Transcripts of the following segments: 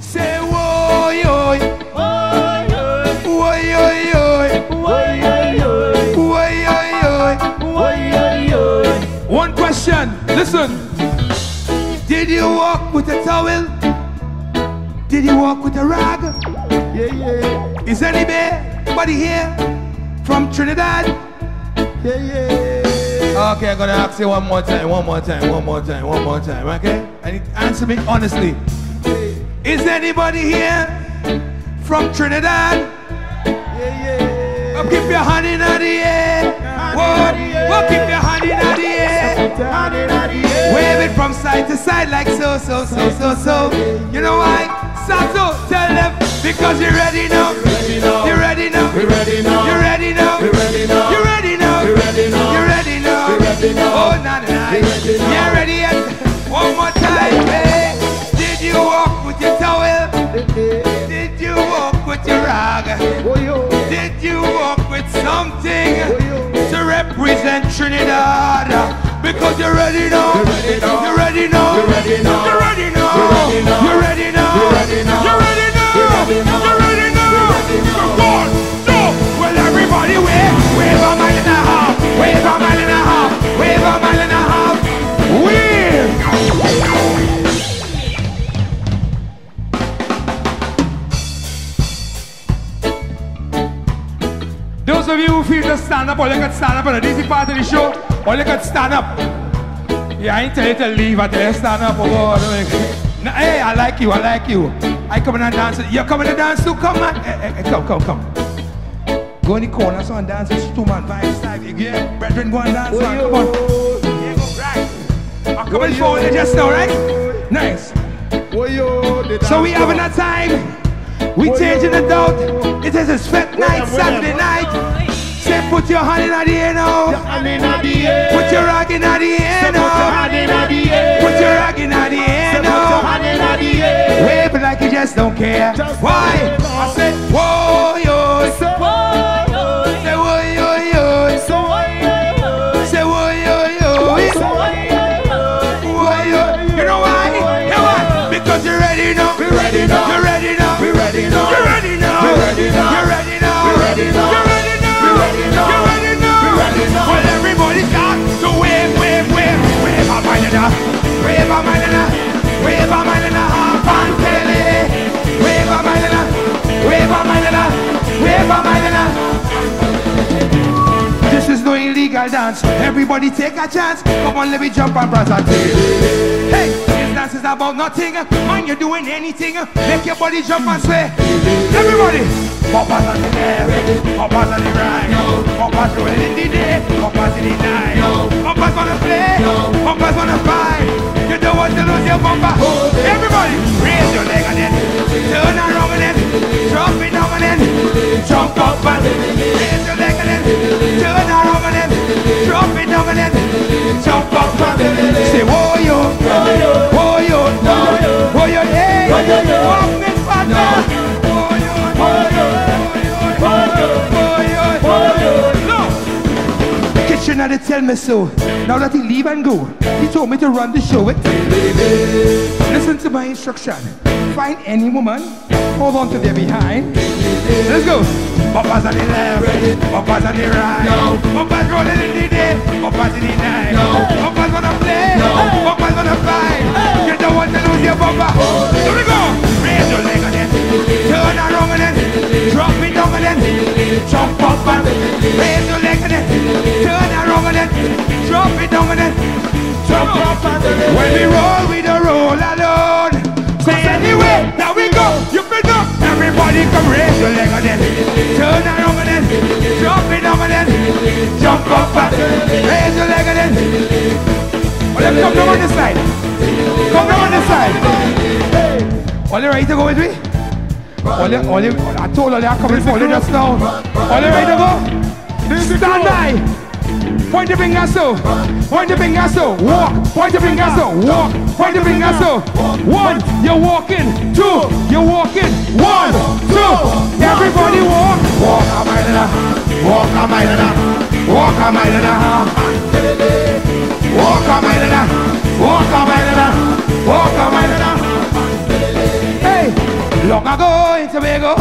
Say, whoa, yo, whoa, yo, yo, whoa, yo, yo. One question, listen. Did you walk with a towel? Did you walk with a rag? Yeah, yeah, Is anybody here from Trinidad? yeah, yeah. Okay, I'm gonna ask you one more time, one more time, one more time, one more time, okay? And answer me honestly. Is anybody here from Trinidad? Yeah, yeah. Oh, keep your hand in the air. Whoa, whoa, keep your hand in the air. Wave it from side to side like so, so, so, so, so. You know why? Sato, tell them because you're ready now. You're ready now. We ready now. You're ready now. We ready now. You're ready now. Trinidad? Because you're ready now. You're ready now. You're ready now. You're ready now. You're ready now. You're ready now. You're ready now. You're ready now. You're ready now. You're ready now. You're ready now. You're ready now. Come on. So, well, everybody wave. Wave a mile and a half. Wave a mile and a half. Wave a mile and a half. Wave. Those of you who feel to stand up, or you can stand part of the show, or you can stand up. Yeah, I ain't tell you to leave, I tell you stand up. Oh, oh, oh, oh. God. Now, hey, I like you, I like you. I come in and dance. You coming to dance too? Come, on. Hey, hey, come, come, come. Go in the corner, so and dance. It's two man style. You get brethren, go and dance, Oh, man. Come on. You go, right. I'm coming forward just now, right? Nice. Oh, yo. So we having a time. We changing the doubt. It is a sweat night. Saturday night. Say, put your hand in the air now. Hand in the air. Put your rag in the air Put your hand now. Put your rag in the air Put your now. hand in the air. Wave like you just don't care. Why? I said, whoa, yo. Say, wave a mile wave a mile half. Wave a mile wave a mile wave a mile. This is no illegal dance. Everybody take a chance. Come on, let me jump and brass and. Hey, this dance is about nothing. Man, you're doing anything. Make your body jump and sway. Everybody, poppers on the left, poppers on the right, tell me so. Now that he leave and go, he told me to run the show. It. Listen to my instruction. Find any woman, hold on to their behind. Let's go. Bumpers on the left, bumpers on the right. Bumpers rolling in the day, bumpers in the night. Bumpers wanna play, bumpers wanna fight. You don't want to lose your bumper. Here we go. Raise your leg and turn around and then drop it down and then jump up and raise your leg and then turn around and then drop it down and then jump up and when we roll, we don't roll alone. So anyway, now we go. You can know. Everybody come raise your leg and then turn around and then drop it down and then jump up and raise your leg and then. Well, let come down on this side. Come down on this side. All you ready to go with me? All you, all you, I told all you are coming forward just now. All you ready to go? Stand by. Point the finger so. Point the finger so. Walk. Point the finger so. Walk. Point the finger so. One, you're walking. Two, you're walking. One, two. Everybody walk. Walk a mile and a half. Walk a mile and a half. Walk a mile and a half. Walk a mile and a half. Ago,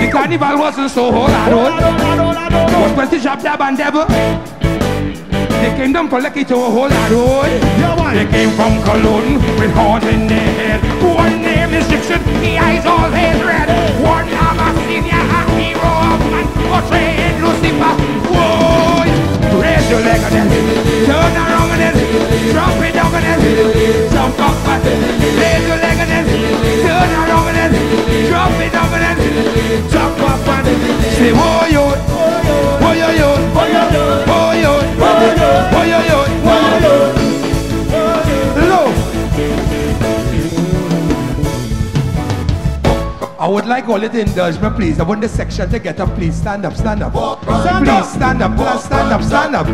the carnival wasn't so whole lot old. Was plenty job jab and devil. They came down from Lucky to a whole lot road. They came from Cologne with horns in their head. One name is Dixon, the eyes always red. One arm a senior, a hero of man, portrayed Lucifer. Whoa, raise your leg on it, turn around on it, drop it down on it, jump up on it, raise your leg drop it down on it, jump up on it. Say, whoa, yo, whoa, yo, yo, whoa, yo, yo, whoa, yo, yo, yo, whoa, yo. Low. I would like all of the indulgement, please. I want the section to get up, please. Stand up, stand up. Stand please, up. stand up, please, stand up, stand up.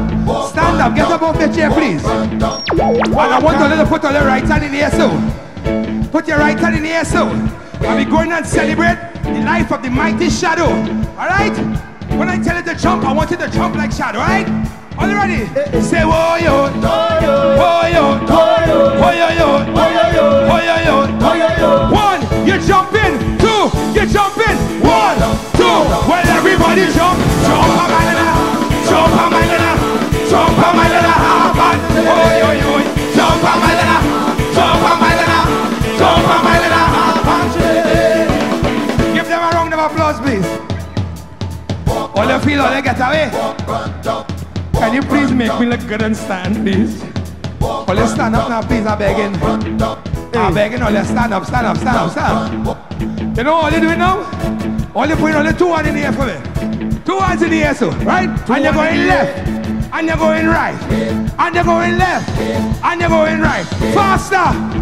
Stand up, get up off the chair, please. And I want all of you to put all your right hand in the air, so. Put your right hand in the air, so. And we going and celebrate the life of the mighty shadow. All right? When I tell you to jump, I want you to jump like shadow, all right? Are you ready? Say, whoa, yo, whoa, yo, whoa, yo, whoa, yo, yo, whoa, yo, yo. All you feel, all you get away. Can you please make me look good and stand, please? All you stand up now, please. I'm begging. I'm begging all you stand up, stand up, stand up, stand up. You know all you doing now? All you putting only two hands in the air for me. Two hands in the air, so, right? and you're going left. And you're going right. And you're going left. And you're going right. Faster.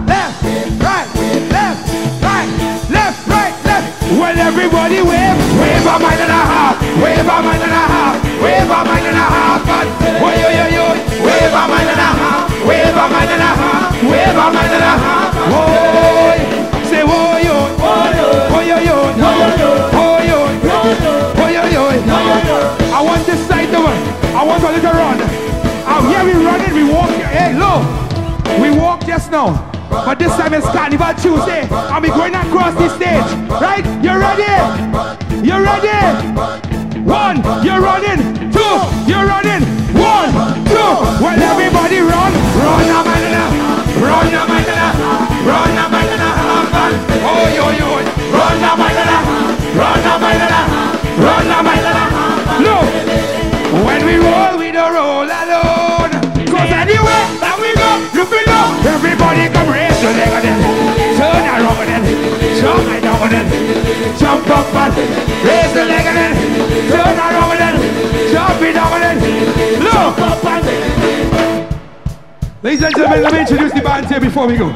Left, right, left, right, left, right. Well, everybody wave. Wave a mile and a half. Wave a mile and a half. Wave a mile and a half. And yo, yo, yo. Wave a mile and a half. Wave a mile and a half. Wave a mile and a half. Whoa. Say, whoa, yo. Whoa, yo, yo. Whoa, yo. Whoa, yo, yo. I want this side to run. I want a little run. Out here we running, we walk. Hey, look. We walk just now. But this time it's Carnival Tuesday. And we going across the stage. Right? You ready? You ready? One, you're running. Two, you're running. One, it. Jump right down it. Jump up and raise the leg it. Turn around it. Jump it down it. Look up and Ladies and gentlemen, let me introduce the band here before we go.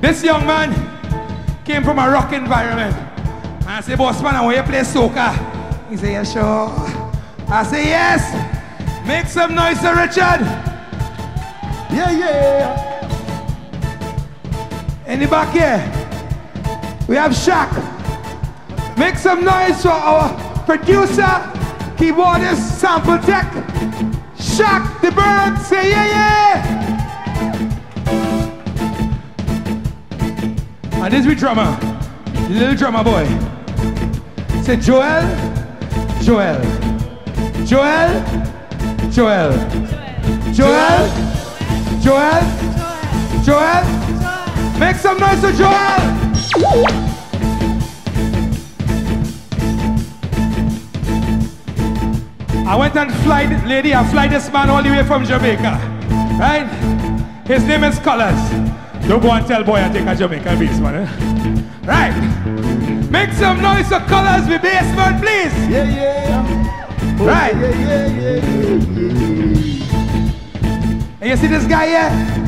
This young man came from a rock environment. And I said, boss man, I want you to play soca. He said, yeah, sure. I say, yes. Make some noise, Sir Richard. Yeah, yeah. In the back here, we have Shaq. Make some noise for our producer, keyboardist, sample tech. Shaq the bird, say yeah, yeah. And this we drummer, little drummer boy. Say Joel, Joel, Joel, Joel, Joel, Joel, Joel. Make some noise for Joel. I went and fly, lady, I fly this man all the way from Jamaica. Right? His name is Colors. Don't go and tell boy I take a Jamaican bassman. Eh? Right. Make some noise for Colors with bassman, please. Yeah, yeah. Oh, Right. Yeah, yeah, yeah, yeah. And you see this guy here?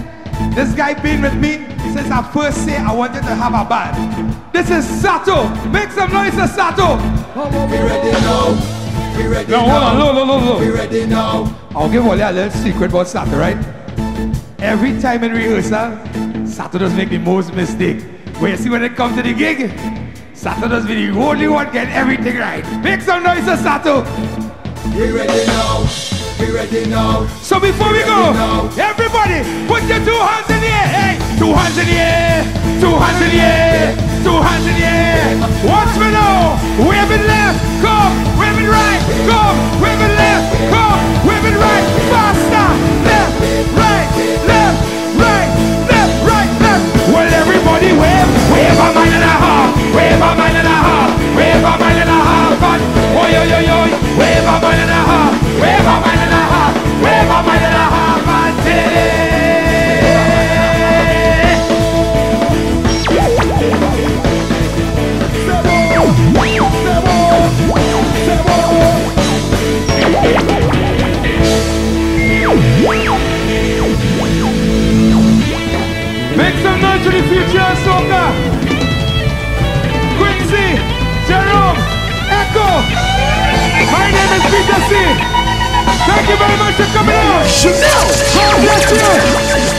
This guy been with me since I first say I wanted to have a band. This is Sato. Make some noise for Sato. We ready now. We ready No, hold now. on, look, look, look, We ready now. I'll give all you a little secret about Sato, right? Every time in rehearsal, Sato does make the most mistake. But you see when it comes to the gig, Sato does be the only one get everything right. Make some noise for Sato. We ready now. Be ready now. So before we go, now. everybody, put your two hands in the air. Hey, two hands in the air, two hands in the air, two hands in the air. Watch me now. Wave it left. Come. Thank you very much for coming out. Chanel. Oh, God bless you.